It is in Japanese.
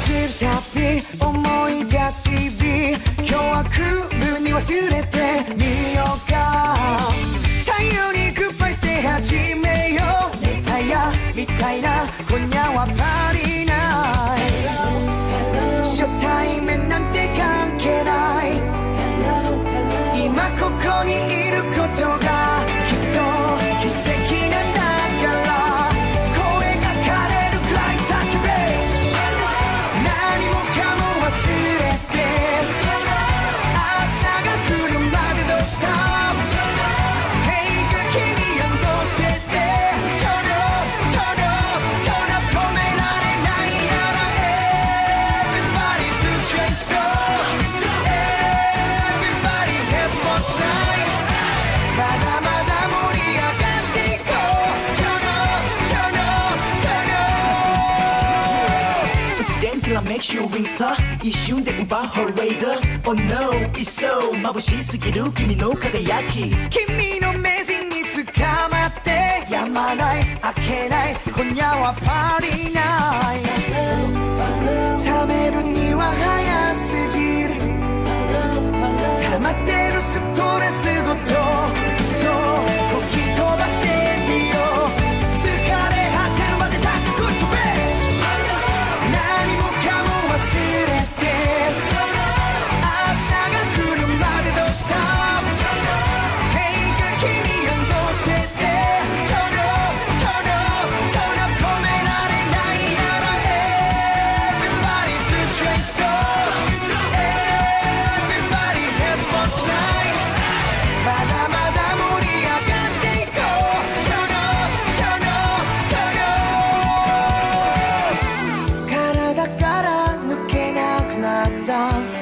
度思い出し日。今日は来るに忘れてみようか。太陽にグッバイして始めよう。熱帯夜みたいな。今夜はパー。リ突然きらめくシューリングスター一瞬で奪うホレーダー Oh no, it's so. 眩しすぎる君の輝き。君の目人に捕まって。やまない開けない今夜はパーリーナイト。冷めるには down.